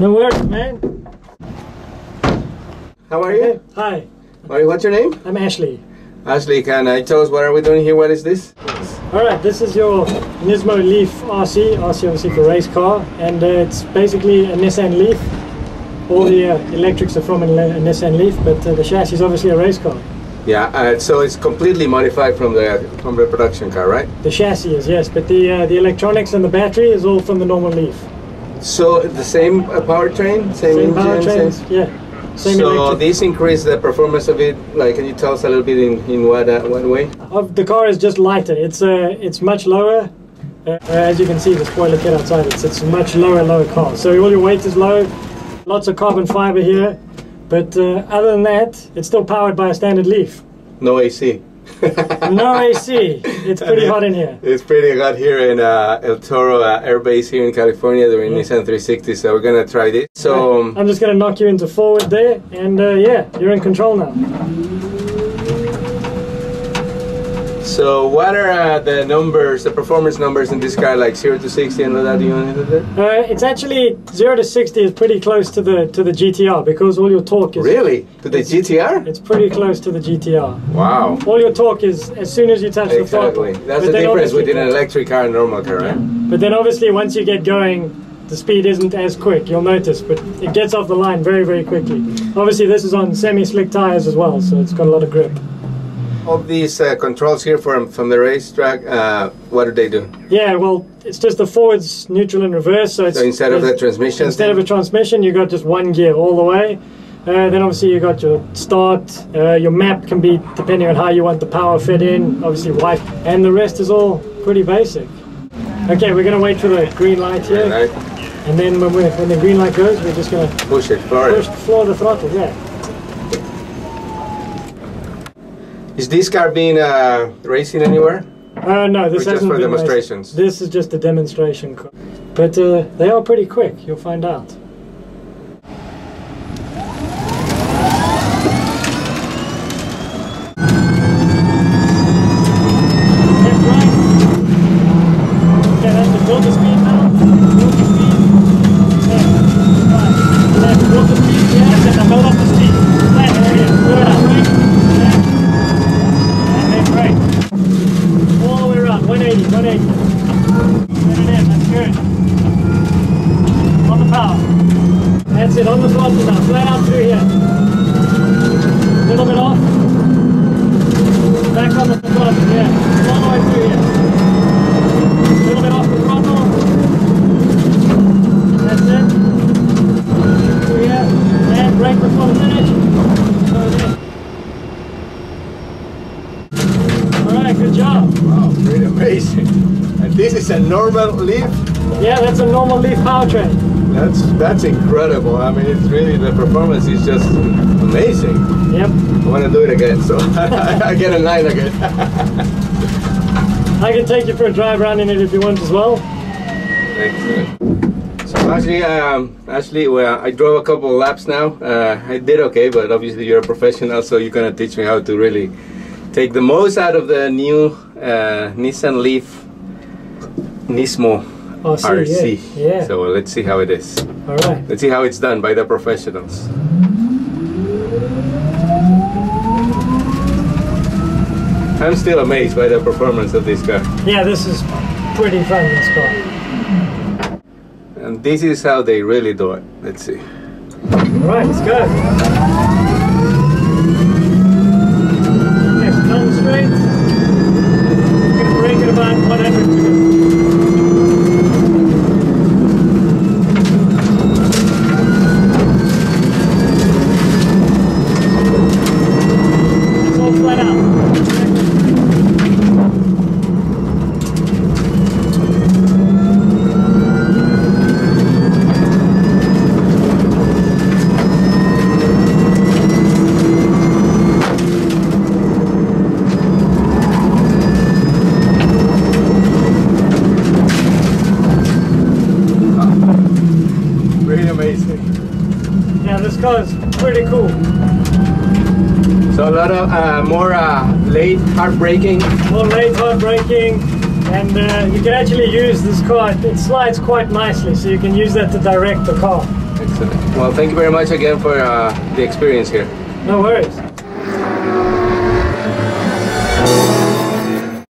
No worries, man. How are you? Hi, Sorry, What's your name? I'm Ashley. Ashley, can I tell us what are we doing here? What is this? All right, this is your Nismo Leaf RC, RC obviously for race car, and uh, it's basically a Nissan Leaf. All the uh, electrics are from a, a Nissan Leaf, but uh, the chassis is obviously a race car. Yeah, uh, so it's completely modified from the from the production car, right? The chassis is yes, but the uh, the electronics and the battery is all from the normal Leaf. So the same uh, powertrain, same, Same engine, same. yeah. Same so electric. this increase the performance of it. Like, can you tell us a little bit in in what uh, what way? Of the car is just lighter. It's uh, it's much lower. Uh, as you can see, the spoiler kit outside. It's it's a much lower lower car. So all your weight is low. Lots of carbon fiber here. But uh, other than that, it's still powered by a standard Leaf. No AC. No AC. It's pretty hot in here. It's pretty hot here in uh, El Toro uh, Air Base here in California doing Nissan 360. So we're gonna try this. So I'm just gonna knock you into forward there, and uh, yeah, you're in control now. So what are uh, the numbers, the performance numbers in this car, like zero to sixty and all that? Do you want to do that? Uh, it's actually zero to sixty is pretty close to the to the GTR because all your torque is Really? To the GTR? It's pretty close to the GTR. Wow. All your torque is as soon as you touch the throttle. Exactly. That's But the difference between an electric car and a normal car, right? But then obviously once you get going, the speed isn't as quick. You'll notice, but it gets off the line very very quickly. Obviously this is on semi-slick tires as well, so it's got a lot of grip. All these uh, controls here from from the racetrack, uh, what do they do? Yeah, well, it's just the forwards, neutral, and reverse. So it's So instead of the transmission, instead of a transmission, you got just one gear all the way. Uh, then obviously you got your start. Uh, your map can be depending on how you want the power fit in. Obviously white, and the rest is all pretty basic. Okay, we're gonna wait for the green light here, right? and then when, when the green light goes, we're just gonna Push it, floor push it. floor the throttle. Yeah. Is this car being uh, racing anywhere? Uh, no, this Or just for demonstrations? This is just a demonstration car, but uh, they are pretty quick. You'll find out. Left, right. Okay, that's the filter speed now. Filter speed. Left, right. Left, filter speed. Yeah, that's it. Now build up the speed. Left, there it is. Build it up. Right. Left. And then right. All the way around. 180, 180. Put it in. That's good. On the power. That's it. On the throttle now. Flat out through here. Little bit off. Back on the throttle. Yeah. All the way through here. Little bit off the throttle. That's it. Through here. And brake before the finish. Slow it in. All right. Good job. Wow, pretty amazing. And this is a normal Leaf. Yeah, that's a normal leaf powertrain. That's that's incredible. I mean, it's really the performance is just amazing. Yep. I want to do it again, so I get a nine again. I can take you for a drive around in it if you want as well. Excellent. So actually, um, Ashley, well, I drove a couple of laps now. Uh, I did okay, but obviously you're a professional, so you're gonna teach me how to really take the most out of the new uh, Nissan Leaf Nismo Oh, see, RC. yeah. yeah. So let's see how it is. All right. Let's see how it's done by the professionals. I'm still amazed by the performance of this car. Yeah, this is pretty fun, this car. And this is how they really do it. Let's see. All right, let's go. Next, tongue straight. We're gonna brake at about 100 to go. It's all flat out. Really amazing. Yeah, this car is pretty cool. So a lot of uh, more uh, late hard braking. More late hard braking, and uh, you can actually use this car. It slides quite nicely, so you can use that to direct the car. Excellent. Well, thank you very much again for uh, the experience here. No worries.